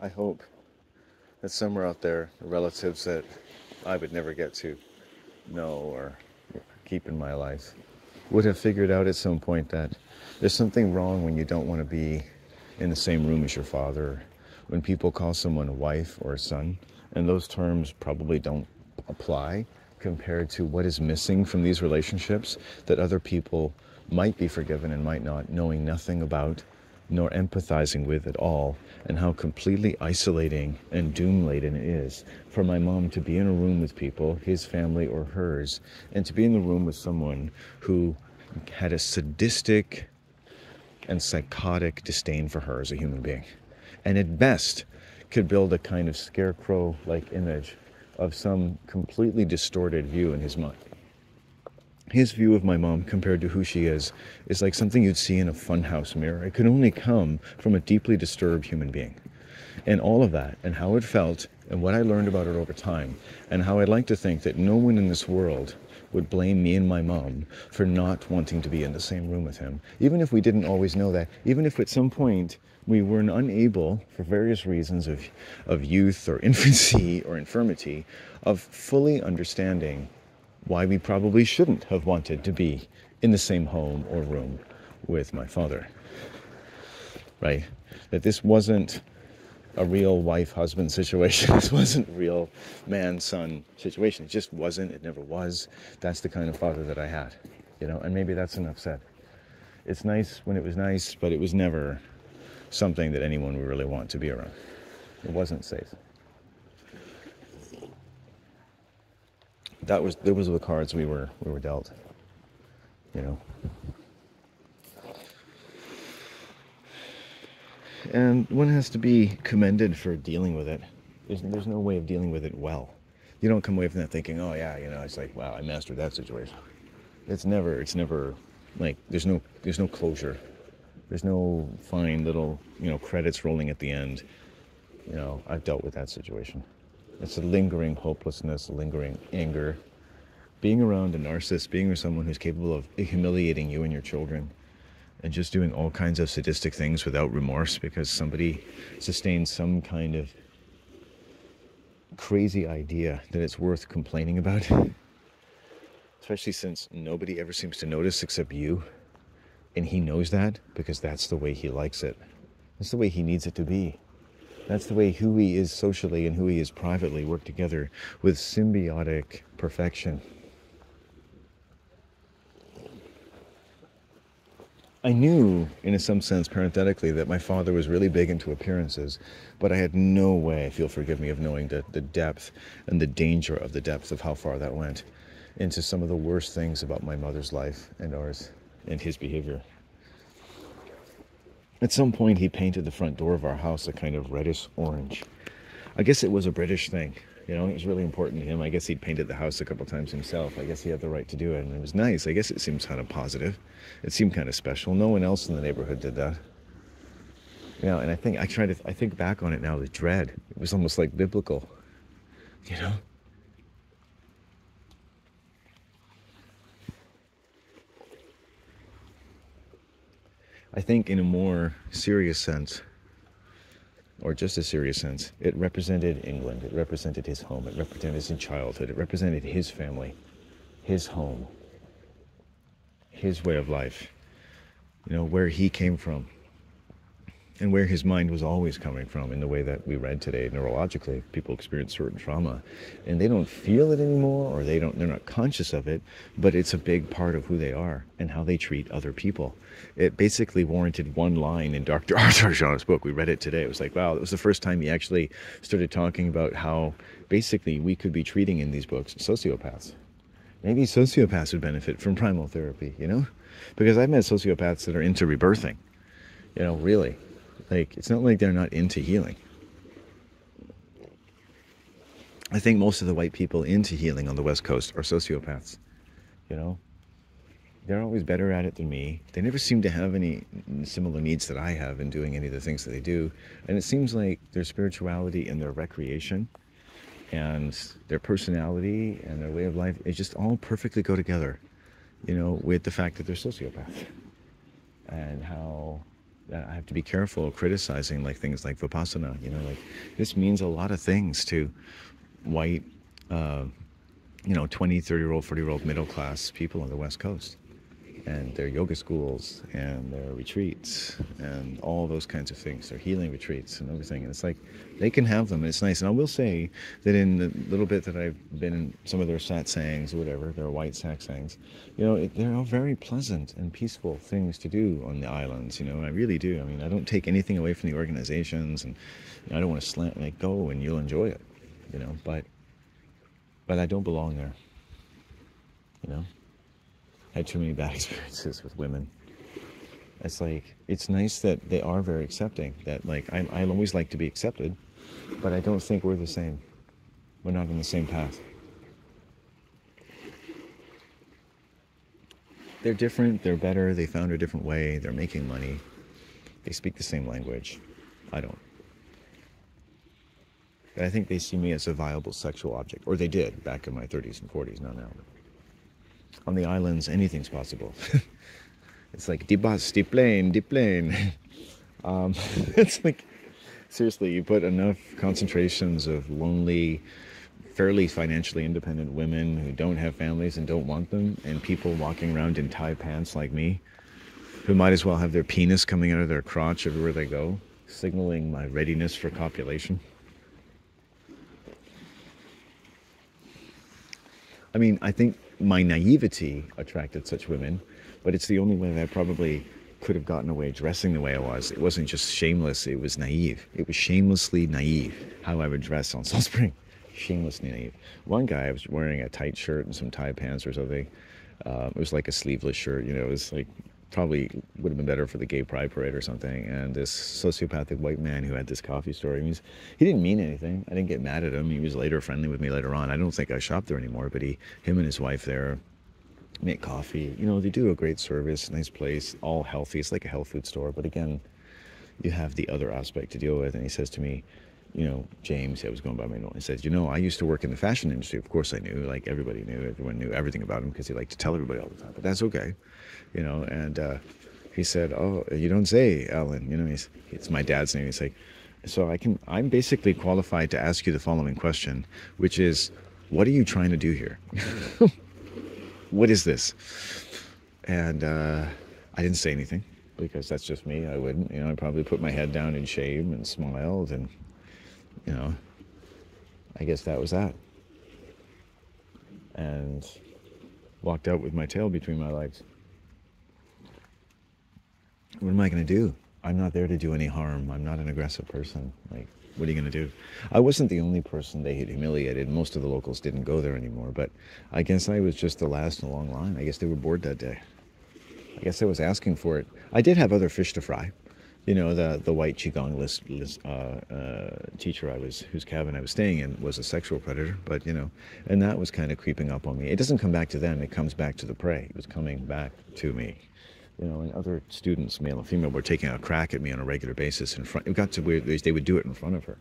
I hope that somewhere out there, relatives that I would never get to know or keep in my life would have figured out at some point that there's something wrong when you don't want to be in the same room as your father. When people call someone a wife or a son, and those terms probably don't apply compared to what is missing from these relationships that other people might be forgiven and might not, knowing nothing about nor empathizing with at all, and how completely isolating and doom laden it is for my mom to be in a room with people, his family or hers, and to be in the room with someone who had a sadistic and psychotic disdain for her as a human being. And at best, could build a kind of scarecrow like image of some completely distorted view in his mind his view of my mom compared to who she is is like something you'd see in a funhouse mirror. It could only come from a deeply disturbed human being. And all of that, and how it felt, and what I learned about it over time, and how I'd like to think that no one in this world would blame me and my mom for not wanting to be in the same room with him. Even if we didn't always know that, even if at some point we were unable, for various reasons of, of youth or infancy or infirmity, of fully understanding why we probably shouldn't have wanted to be in the same home or room with my father. Right? That this wasn't a real wife husband situation. This wasn't real man son situation. It just wasn't. It never was. That's the kind of father that I had. You know, and maybe that's enough said. It's nice when it was nice, but it was never something that anyone would really want to be around. It wasn't safe. That was those were the cards we were we were dealt. You know. And one has to be commended for dealing with it. There's, there's no way of dealing with it well. You don't come away from that thinking, oh yeah, you know, it's like, wow, I mastered that situation. It's never, it's never like there's no there's no closure. There's no fine little, you know, credits rolling at the end. You know, I've dealt with that situation. It's a lingering hopelessness, lingering anger. Being around a narcissist, being with someone who's capable of humiliating you and your children, and just doing all kinds of sadistic things without remorse because somebody sustains some kind of crazy idea that it's worth complaining about. Especially since nobody ever seems to notice except you. And he knows that because that's the way he likes it. That's the way he needs it to be. That's the way who he is socially and who he is privately work together with symbiotic perfection. I knew, in some sense, parenthetically, that my father was really big into appearances, but I had no way, if you'll forgive me, of knowing the, the depth and the danger of the depth of how far that went into some of the worst things about my mother's life and ours and his behavior. At some point, he painted the front door of our house a kind of reddish orange. I guess it was a British thing. You know, it was really important to him. I guess he'd painted the house a couple times himself. I guess he had the right to do it, and it was nice. I guess it seems kind of positive. It seemed kind of special. No one else in the neighborhood did that. You know, and I think I try to. I think back on it now with dread. It was almost like biblical. You know. I think, in a more serious sense, or just a serious sense, it represented England. It represented his home. It represented his childhood. It represented his family, his home, his way of life, you know, where he came from and where his mind was always coming from in the way that we read today neurologically people experience certain trauma and they don't feel it anymore or they don't they're not conscious of it but it's a big part of who they are and how they treat other people. It basically warranted one line in dr arthur Janov's book. We read it today. It was like wow it was the first time he actually started talking about how basically we could be treating in these books sociopaths. Maybe sociopaths would benefit from primal therapy you know? Because i've met sociopaths that are into rebirthing you know really like, it's not like they're not into healing. I think most of the white people into healing on the West Coast are sociopaths. You know? They're always better at it than me. They never seem to have any similar needs that I have in doing any of the things that they do. And it seems like their spirituality and their recreation and their personality and their way of life, it just all perfectly go together, you know, with the fact that they're sociopaths and how I have to be careful criticizing like things like vipassana. You know, like this means a lot of things to white, uh, you know, 20, 30 year old, 40 year old middle class people on the West Coast and their yoga schools and their retreats and all those kinds of things, their healing retreats and everything. And it's like they can have them, and it's nice. And I will say that in the little bit that I've been in some of their satsangs or whatever, their white satsangs, you know, it, they're all very pleasant and peaceful things to do on the islands. You know, I really do. I mean, I don't take anything away from the organizations, and you know, I don't want to slant like go and you'll enjoy it. You know, but but I don't belong there. You know had too many bad experiences with women. It's like it's nice that they are very accepting. That like I I always like to be accepted, but I don't think we're the same. We're not on the same path. They're different. They're better. They found a different way. They're making money. They speak the same language. I don't. But I think they see me as a viable sexual object, or they did back in my 30s and 40s. Not now on the islands, anything's possible. it's like, die bus, die plane, die plane. Um, it's like, seriously, you put enough concentrations of lonely, fairly financially independent women who don't have families and don't want them, and people walking around in tie pants like me, who might as well have their penis coming out of their crotch everywhere they go, signaling my readiness for copulation. I mean, I think my naivety attracted such women, but it's the only way that I probably could have gotten away dressing the way I was. It wasn't just shameless, it was naive. It was shamelessly naive how I would dress on Salt Spring. Shamelessly naive. One guy, I was wearing a tight shirt and some tie pants or something. Uh, it was like a sleeveless shirt, you know, it was like probably would have been better for the gay pride parade or something. And this sociopathic white man who had this coffee store, he, was, he didn't mean anything. I didn't get mad at him. He was later friendly with me later on. I don't think I shop there anymore, but he, him and his wife there make coffee. You know, they do a great service, nice place, all healthy. It's like a health food store. But again, you have the other aspect to deal with. And he says to me, you know, James, I was going by my name. He says, you know, I used to work in the fashion industry. Of course I knew, like everybody knew, everyone knew everything about him because he liked to tell everybody all the time. But that's okay you know, and uh, he said, "Oh, you don't say, Ellen." You know, he's it's my dad's name. He's like, so I can I'm basically qualified to ask you the following question, which is, what are you trying to do here? what is this? And uh, I didn't say anything because that's just me. I wouldn't, you know. I probably put my head down in shame and smiled, and you know, I guess that was that. And walked out with my tail between my legs what am I going to do? I'm not there to do any harm. I'm not an aggressive person. Like, what are you going to do? I wasn't the only person they had humiliated. Most of the locals didn't go there anymore, but I guess I was just the last in a long line. I guess they were bored that day. I guess I was asking for it. I did have other fish to fry. You know, the the white qigong list, list uh, uh, teacher I was, whose cabin I was staying in, was a sexual predator. But you know, and that was kind of creeping up on me. It doesn't come back to them; it comes back to the prey. It was coming back to me you know, and other students, male and female, were taking a crack at me on a regular basis in front. It got to where they would do it in front of her.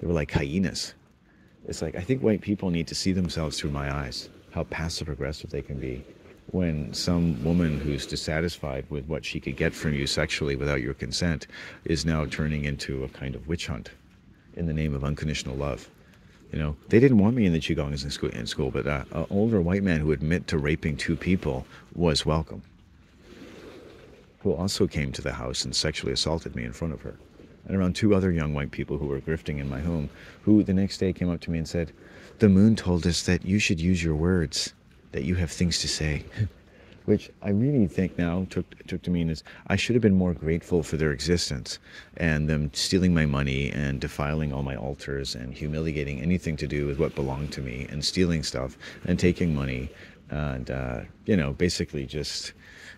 They were like hyenas. It's like I think white people need to see themselves through my eyes, how passive aggressive they can be when some woman who's dissatisfied with what she could get from you sexually without your consent is now turning into a kind of witch hunt in the name of unconditional love. You know, they didn't want me in the Qigongs in school, in school but uh, an older white man who admit to raping two people was welcome who also came to the house and sexually assaulted me in front of her. And around two other young white people who were grifting in my home, who the next day came up to me and said, The moon told us that you should use your words, that you have things to say. Which I really think now took took to mean is I should have been more grateful for their existence and them stealing my money and defiling all my altars and humiliating anything to do with what belonged to me and stealing stuff and taking money and uh, you know basically just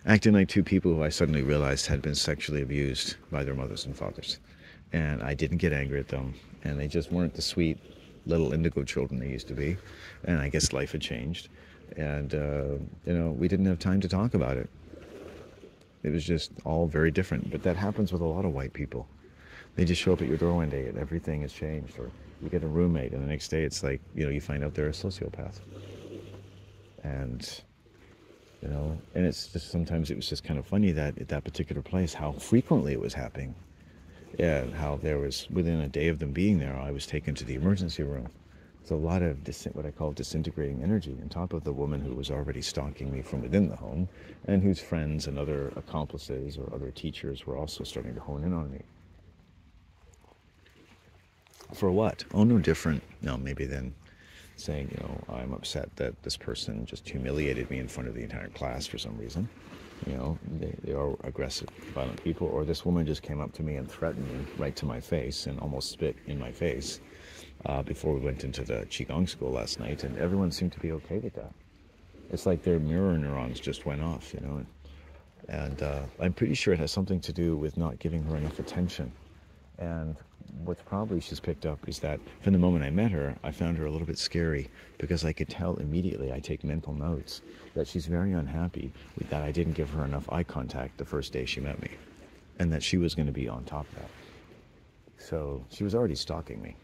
acting like two people who I suddenly realized had been sexually abused by their mothers and fathers. And I didn't get angry at them, and they just weren't the sweet little indigo children they used to be. And I guess life had changed. And, uh, you know, we didn't have time to talk about it. It was just all very different. But that happens with a lot of white people. They just show up at your door one day and everything has changed. Or you get a roommate, and the next day it's like, you know, you find out they're a sociopath. And you know. And it's just sometimes it was just kind of funny that at that particular place, how frequently it was happening, and how there was within a day of them being there, I was taken to the emergency room. It's a lot of what I call disintegrating energy on top of the woman who was already stalking me from within the home, and whose friends and other accomplices or other teachers were also starting to hone in on me. For what? Oh, no different. No, maybe then saying, you know, I'm upset that this person just humiliated me in front of the entire class for some reason. You know, they, they are aggressive, violent people. Or this woman just came up to me and threatened me right to my face and almost spit in my face uh, before we went into the Qigong school last night. And everyone seemed to be okay with that. It's like their mirror neurons just went off, you know. And uh, I'm pretty sure it has something to do with not giving her enough attention. And what's probably she's picked up is that from the moment I met her, I found her a little bit scary because I could tell immediately, I take mental notes, that she's very unhappy with that I didn't give her enough eye contact the first day she met me and that she was going to be on top of that. So she was already stalking me,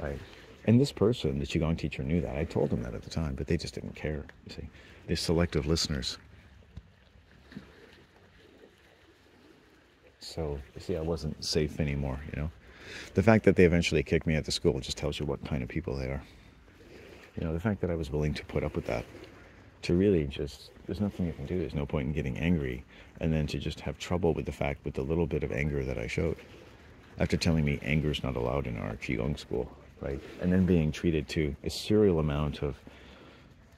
right? And this person, the Qigong teacher, knew that. I told them that at the time, but they just didn't care, you see. They're selective listeners. So, you see, I wasn't safe anymore, you know the fact that they eventually kicked me out of school just tells you what kind of people they are. You know, the fact that I was willing to put up with that, to really just, there's nothing you can do. There's no point in getting angry, and then to just have trouble with the fact with the little bit of anger that I showed. After telling me anger is not allowed in our Qigong school, right? And then being treated to a serial amount of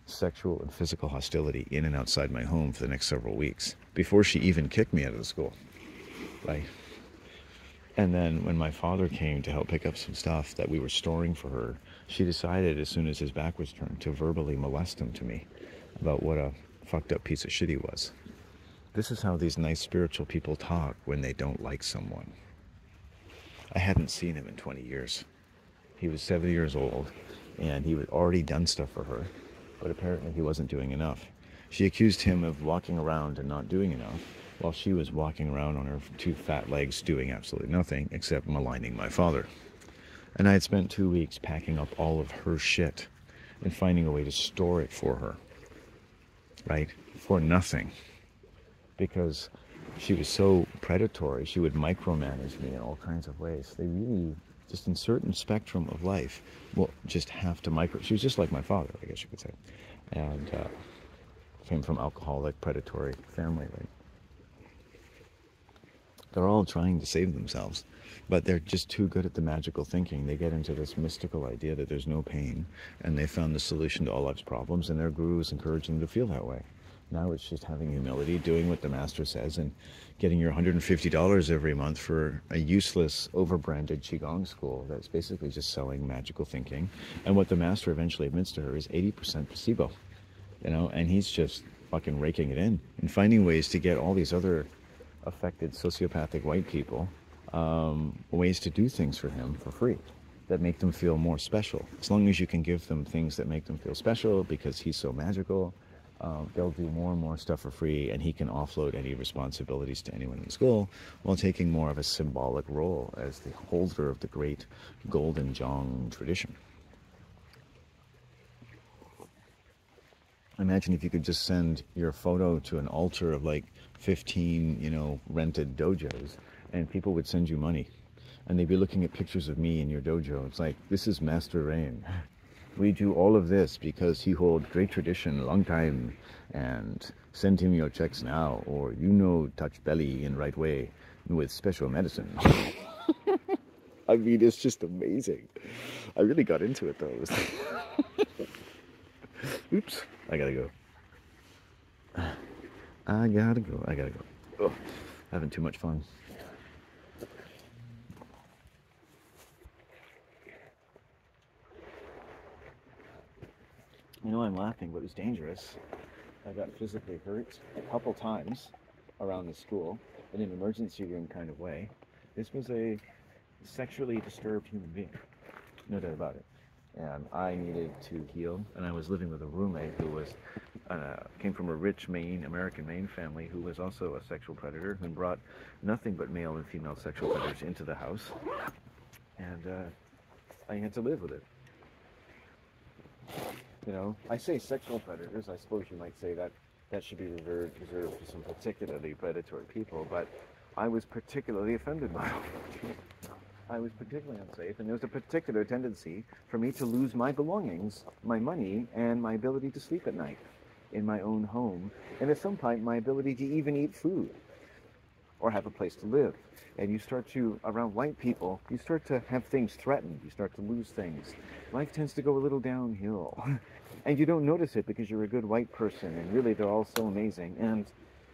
sexual and physical hostility in and outside my home for the next several weeks before she even kicked me out of the school, right? And then when my father came to help pick up some stuff that we were storing for her, she decided as soon as his back was turned to verbally molest him to me about what a fucked up piece of shit he was. This is how these nice spiritual people talk when they don't like someone. I hadn't seen him in 20 years. He was 70 years old and he had already done stuff for her, but apparently he wasn't doing enough. She accused him of walking around and not doing enough while she was walking around on her two fat legs doing absolutely nothing except maligning my father. And I had spent two weeks packing up all of her shit and finding a way to store it for her. Right? For nothing. Because she was so predatory, she would micromanage me in all kinds of ways. They really, just in certain spectrum of life, will just have to micro. She was just like my father, I guess you could say. And uh, came from alcoholic, predatory family, right? They're all trying to save themselves, but they're just too good at the magical thinking. They get into this mystical idea that there's no pain, and they found the solution to all life's problems, and their gurus encourage them to feel that way. Now it's just having humility, doing what the master says, and getting your $150 every month for a useless, overbranded Qigong school that's basically just selling magical thinking. And what the master eventually admits to her is 80% placebo, you know, and he's just fucking raking it in and finding ways to get all these other affected sociopathic white people um, ways to do things for him for free that make them feel more special. As long as you can give them things that make them feel special because he's so magical, um, they'll do more and more stuff for free and he can offload any responsibilities to anyone in school while taking more of a symbolic role as the holder of the great Golden Zhang tradition. Imagine if you could just send your photo to an altar of like 15, you know, rented dojos, and people would send you money. And they'd be looking at pictures of me in your dojo. It's like, this is Master Rayn. We do all of this because he holds great tradition, long time, and send him your checks now, or you know, touch belly in right way with special medicine. I mean, it's just amazing. I really got into it though. Oops, I gotta go. I gotta go. I gotta go. Oh, having too much fun. You know, I'm laughing, but it was dangerous. I got physically hurt a couple times around the school in an emergency room kind of way. This was a sexually disturbed human being, no doubt about it. And I needed to heal, and I was living with a roommate who was uh, came from a rich Maine, American Maine family who was also a sexual predator and brought nothing but male and female sexual predators into the house. And uh, I had to live with it. You know, I say sexual predators, I suppose you might say that that should be reserved, reserved for some particularly predatory people, but I was particularly offended by it. I was particularly unsafe, and there was a particular tendency for me to lose my belongings, my money, and my ability to sleep at night in my own home, and at some point, my ability to even eat food or have a place to live. And you start to, around white people, you start to have things threatened. You start to lose things. Life tends to go a little downhill. and you don't notice it because you're a good white person, and really they're all so amazing. And,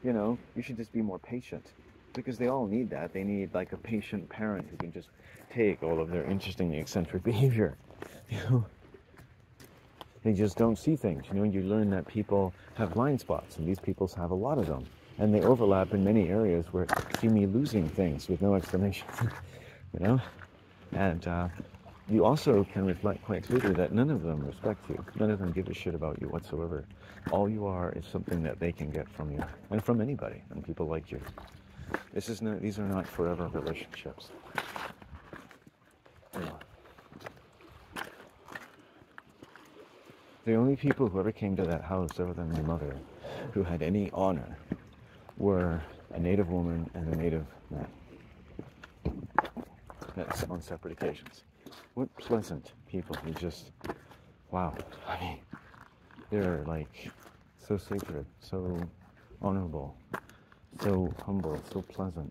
you know, you should just be more patient because they all need that. They need like a patient parent who can just take all of their interesting eccentric behavior. You know, they just don't see things. You know, you learn that people have blind spots, and these people have a lot of them, and they overlap in many areas where see me losing things with no explanation. you know, and uh, you also can reflect quite clearly that none of them respect you. None of them give a shit about you whatsoever. All you are is something that they can get from you and from anybody, and people like you. This is not, these are not forever relationships. You. The only people who ever came to that house, other than my mother, who had any honor, were a native woman and a native man. That's on separate occasions. What pleasant people who just, wow. I mean, they're like so sacred, so honorable, so humble, so pleasant.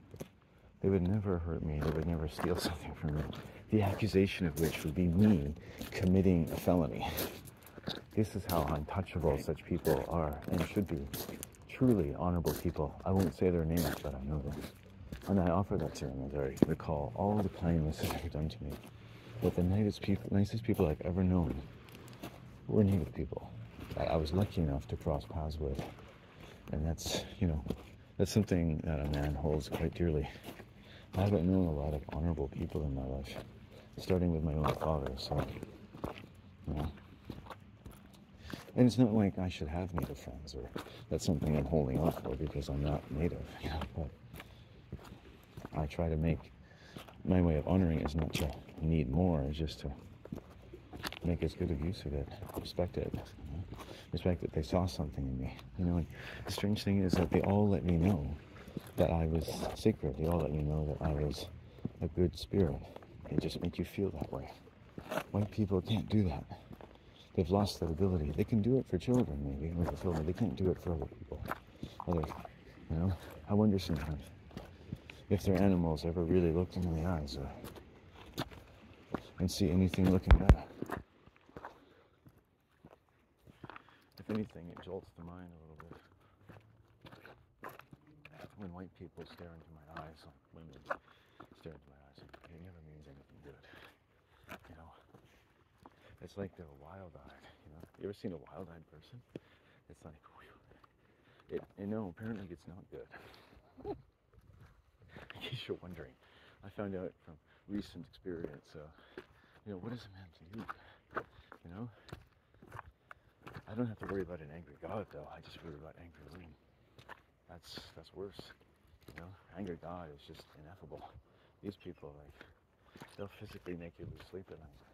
They would never hurt me. They would never steal something from me. The accusation of which would be me committing a felony. This is how untouchable such people are and should be. Truly honorable people. I won't say their names, but I know them. And I offer that to them as I recall all the kindnesses they've done to me. But the nicest people, nicest people I've ever known were native people that I was lucky enough to cross paths with. And that's, you know, that's something that a man holds quite dearly. I haven't known a lot of honorable people in my life, starting with my own father, so, you know. And it's not like I should have native friends or that's something I'm holding on for because I'm not native, you know, but I try to make my way of honoring is not to need more, it's just to make as good a use of it, respect it, you know? respect that they saw something in me, you know. And the strange thing is that they all let me know that I was sacred. They all let me know that I was a good spirit. They just make you feel that way. White people can't do that. They've lost that ability. They can do it for children, maybe, with the children. They can't do it for other people. Other, you know. I wonder sometimes if their animals ever really looked into the eyes or and see anything looking better. If anything, it jolts the mind a little bit. When white people stare into my eyes, women stare into my eyes, it never means anything good. You know, it's like they're wild-eyed. You know, you ever seen a wild-eyed person? It's like, whew. It, and no, apparently it's not good. In case you're wondering, I found out from recent experience. Uh, you know, what is a man to you? You know, I don't have to worry about an angry God though. I just worry about angry women. That's that's worse. You know, angry God is just ineffable. These people like they'll physically make you lose sleep at night.